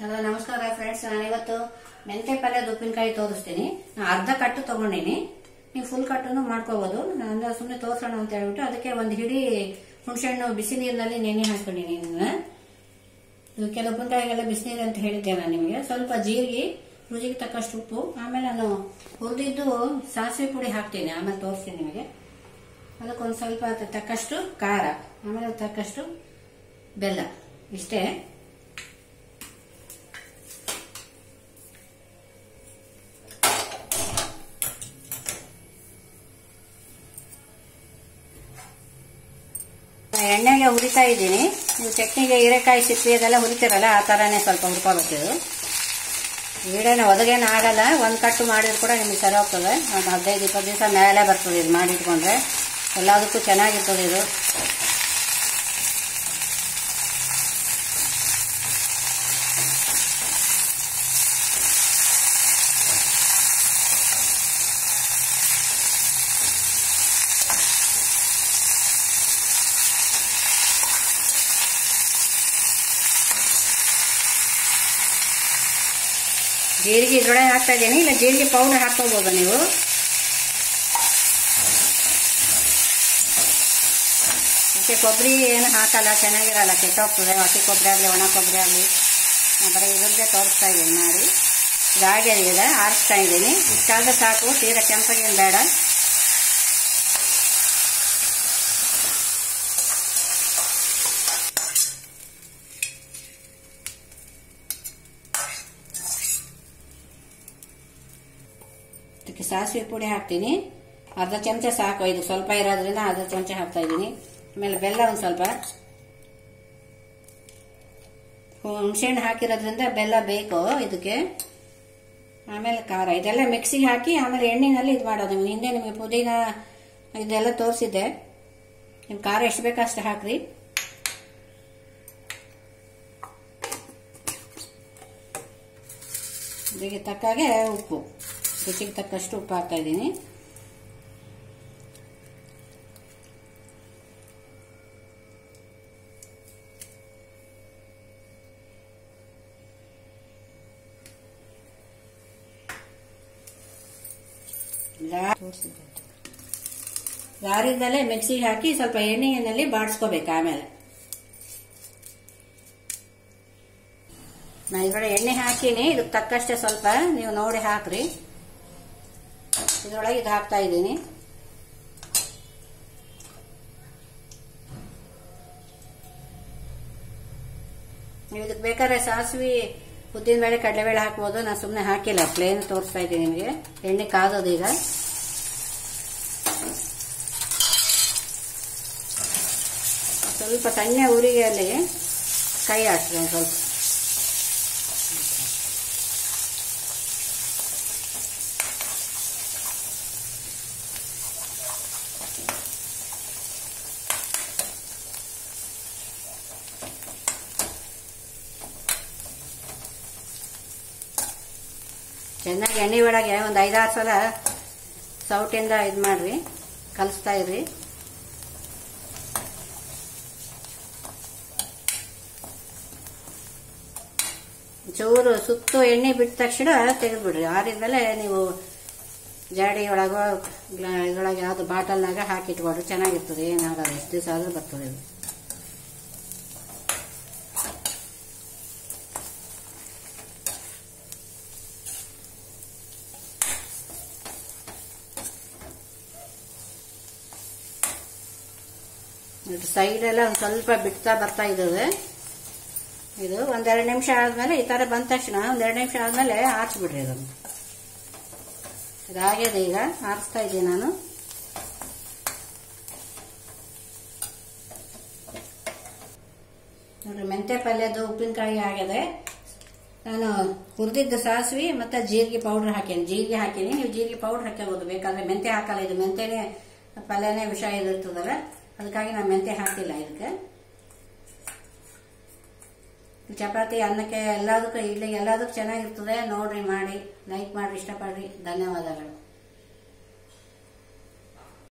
Hello, ನಮಸ್ಕಾರ friends ನಾನಿವತ್ತು ಮೆಂತೆ ಪಲ್ಯದ ಉಪ್ಪಿನಕಾಯಿ ತೋರಿಸ್ತೀನಿ ಅರ್ಧ ಕಟ್ಟು ತಗೊಂಡಿನಿ. ನೀವು ಫುಲ್ ಕಟ್ಟನ್ನು ಮಾಡ್ಕೋಬಹುದು ನಾನು ಸುಮ್ಮನೆ ತೋರಿಸೋಣ ಅಂತ ಹೇಳ್ಬಿಟ್ಟು ಅದಕ್ಕೆ ಒಂದು ಹಿಡಿ ಹುಣಸೆಹಣ್ಣು ಬಿಸಿ ನೀರಿನಲ್ಲಿ ನೆನೆ ಹಾಕೊಂಡಿನಿ ಕೆಲವು ಉಪ್ಪಿನಕಾಯಿಗೆಲ್ಲ ಬಿಸಿನೀರು ಅಂತ ಹೇಳಿದ್ದೆ ನಾನು ನಿಮಗೆ. ಸ್ವಲ್ಪ ಜೀರಿಗೆ, ರುಚಿಗೆ ತಕ್ಕಷ್ಟು ಉಪ್ಪು, ಆಮೇಲೆ ನಾನು ಹುರಿದಿದ್ದು ಸಾಸಿವೆ ಪುಡಿ ಹಾಕ್ತೀನಿ. ಆಮೇಲೆ ತೋರಿಸ್ತೀನಿ ನಿಮಗೆ. ಅದಕ್ಕೊಂದು ಸ್ವಲ್ಪ ತಕ್ಕಷ್ಟು ಖಾರ, ಆಮೇಲೆ ತಕ್ಕಷ್ಟು ಬೆಲ್ಲ. ಇಷ್ಟೇ. ಎಣ್ಣೆಗೆ ಹುರಿತಾ ಇದ್ದೀನಿ. ನೀವು ಚಟ್ನಿಗೆ ಹೀರೆಕಾಯಿ, ಸಿಪ್ಪಿ ಅದೆಲ್ಲ ಹುರಿತೀರಲ್ಲ, ಆ ಥರನೇ ಸ್ವಲ್ಪ ಹುರ್ಕೋಬೇಕು. ಇದು ಈಡೇನ ಒದಗೇನು ಆಗಲ್ಲ. ಒಂದು ಕಟ್ಟು ಮಾಡಿದ್ರು ಕೂಡ ನಿಮಗೆ ಸರಿ ಹೋಗ್ತದೆ. ಒಂದು ಹದಿನೈದು, ಇಪ್ಪತ್ತು ದಿವಸ ಮೇಲೆ ಬರ್ತದೆ ಇದು ಮಾಡಿಟ್ಕೊಂಡ್ರೆ ಎಲ್ಲದಕ್ಕೂ ಚೆನ್ನಾಗಿರ್ತದೆ ಇದು. ಜೀರಿಗೆ ಇದ್ರೊಳಗೆ ಹಾಕ್ತಾ ಇದ್ದೀನಿ. ಇಲ್ಲ, ಜೀರಿಗೆ ಪೌಡರ್ ಹಾಕೋಬೋದು ನೀವು? ಮತ್ತೆ ಕೊಬ್ಬರಿ ಏನು ಹಾಕಲ್ಲ, ಚೆನ್ನಾಗಿರಲ್ಲ. ಕೆಟ್ಟೋಗ್ತದೆ ಹಸಿ ಕೊಬ್ಬರಿ ಆಗಲಿ, ಒಣ ಕೊಬ್ಬರಿ ಆಗಲಿ. ಬರೀ ಇದ್ರದ್ದೇ ತೋರಿಸ್ತಾ ಇದ್ದೀನಿ, ಮಾಡಿ. ಇದೆ ಆರಿಸ್ತಾ ಇದ್ದೀನಿ. ಇಷ್ಟಾದ್ರೆ ಸಾಕು. ತೀರಾ ಕೆಂಪಗೇನು ಬೇಡ. ಇದಕ್ಕೆ ಸಾಸಿವೆ ಪುಡಿ ಹಾಕ್ತೀನಿ. ಅರ್ಧ ಚಮಚ ಸಾಕು ಇದು ಸ್ವಲ್ಪ ಇರೋದ್ರಿಂದ ಅರ್ಧ ಚಮಚ ಹಾಕ್ತಾ ಇದ್ದೀನಿ. ಆಮೇಲೆ ಬೆಲ್ಲ ಒಂದು ಸ್ವಲ್ಪ. ಹುಣಸೆಹಣ್ಣು ಹಾಕಿರೋದ್ರಿಂದ ಬೆಲ್ಲ ಬೇಕು ಇದಕ್ಕೆ. ಆಮೇಲೆ ಖಾರ, ಇದೆಲ್ಲ ಮಿಕ್ಸಿಗೆ ಹಾಕಿ ಆಮೇಲೆ ಎಣ್ಣೆನಲ್ಲಿ ಇದು ಮಾಡೋದು. ನಿಮ್ಗೆ ಹಿಂದೆ ನಿಮಗೆ ಪುದೀನ ಇದೆಲ್ಲ ತೋರಿಸಿದ್ದೆ. ನಿಮ್ಗೆ ಖಾರ ಎಷ್ಟು ಬೇಕೋ ಅಷ್ಟು ಹಾಕ್ರಿ. ಇದಕ್ಕೆ ತಕ್ಕಾಗೆ ಉಪ್ಪು. ರುಚಿಗೆ ತಕ್ಕಷ್ಟು ಉಪ್ಪು ಹಾಕ್ತಾ ಇದ್ದೀನಿ ಲಾರಿದಲ್ಲೇ ಮಿಕ್ಸಿಗೆ ಹಾಕಿ ಸ್ವಲ್ಪ ಎಣ್ಣೆಯಲ್ಲಿ ಬಾಡಿಸ್ಕೋಬೇಕು ಆಮೇಲೆ. ನಾ ಇವಾಗ ಎಣ್ಣೆ ಹಾಕಿನಿ, ಇದಕ್ಕೆ ತಕ್ಕಷ್ಟೇ ಸ್ವಲ್ಪ ನೀವು ನೋಡಿ ಹಾಕ್ರಿ. ಇದ್ರೊಳಗೆ ಇದು ಹಾಕ್ತಾ ಇದ್ದೀನಿ ನೀವು ಇದಕ್ಕೆ ಬೇಕಾದ್ರೆ ಸಾಸಿವೆ ಉದ್ದಿನ ಬೇಳೆ ಕಡಲೆಬೇಳೆ ಹಾಕ್ಬೋದು ನಾನು ಸುಮ್ಮನೆ ಹಾಕಿಲ್ಲ ಪ್ಲೇನ್ ತೋರಿಸ್ತಾ ಇದ್ದೀನಿ ನಿಮಗೆ ಎಣ್ಣೆ ಕಾದೋದು ಈಗ ಸ್ವಲ್ಪ ಸಣ್ಣ ಉರಿಗೆ ಅಲ್ಲಿ ಕೈ ಹಾಕ್ರಿ ಒಂದು ಸ್ವಲ್ಪ ಚೆನ್ನಾಗಿ ಎಣ್ಣೆ ಒಳಗೆ ಒಂದು ಐದಾರು ಸಲ ಸೌಟಿಂದ ಇದು ಮಾಡ್ರಿ, ಕಲಿಸ್ತಾ ಇರ್ರಿ. ಚೂರು ಸುತ್ತು ಎಣ್ಣೆ ಬಿಟ್ಟ ತಕ್ಷಣ ತೆಗೆದ್ಬಿಡ್ರಿ. ಆರಿದ್ಮೇಲೆ ನೀವು ಜಾಡಿ ಒಳಗೋ ಇದ್ರೊಳಗೆ ಯಾವುದು ಬಾಟಲ್ನಾಗ ಹಾಕಿಟ್ಕೊಡ್ರಿ ಚೆನ್ನಾಗಿರ್ತದೆ. ಏನಾಗಲ್ಲ ಎಷ್ಟು ದಿವಸ ಆದ್ರೂ ಬರ್ತದೆ ಸೈಡ್ ಎಲ್ಲ ಒಂದು ಸ್ವಲ್ಪ ಬಿಡ್ತಾ ಬರ್ತಾ ಇದ್ದಾವೆ ಇದು ಒಂದೆರಡು ನಿಮಿಷ ಆದ್ಮೇಲೆ ಈ ತರ ಬಂದ ತಕ್ಷಣ ಒಂದೆರಡು ನಿಮಿಷ ಆದ್ಮೇಲೆ ಆರಿಸ್ಬಿಡ್ರಿ ಅದನ್ನು ಇದಾಗ್ಯದೆ ಈಗ, ಆರಿಸ್ತಾ ಇದ್ದೀನಿ ನಾನು. ನೋಡ್ರಿ ಮೆಂತೆ ಪಲ್ಯದ್ದು ಉಪ್ಪಿನಕಾಯಿ ಆಗಿದೆ. ನಾನು ಹುರಿದಿದ್ದ ಸಾಸಿವೆ ಮತ್ತೆ ಜೀರಿಗೆ ಪೌಡರ್ ಹಾಕೀನಿ. ಜೀರಿಗೆ ಹಾಕೀನಿ. ನೀವು ಜೀರಿಗೆ ಪೌಡರ್ ಹಾಕೋಬೋದು ಬೇಕಾದ್ರೆ ಮೆಂತೆ ಹಾಕಲ್ಲ. ಇದು ಮೆಂತೆನೇ ಪಲ್ಯನೇ ವಿಷ ಇದಿರ್ತದಲ್ಲ ಅದಕ್ಕಾಗಿ ನಾನು ಮೆಂತೆ ಹಾಕಿಲ್ಲ ಇದಕ್ಕೆ. ಚಪಾತಿ ಅನ್ನಕ್ಕೆ ಎಲ್ಲದಕ್ಕೂ ಇಡ್ಲಿಗೆ ಎಲ್ಲದಕ್ಕೂ ಚೆನ್ನಾಗಿರ್ತದೆ. ನೋಡ್ರಿ, ಮಾಡಿ ಲೈಕ್ ಮಾಡಿರಿ, ಇಷ್ಟಪಡ್ರಿ. ಧನ್ಯವಾದಗಳು.